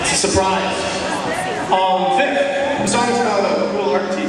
It's a surprise. Um, fifth, the song's about a little art.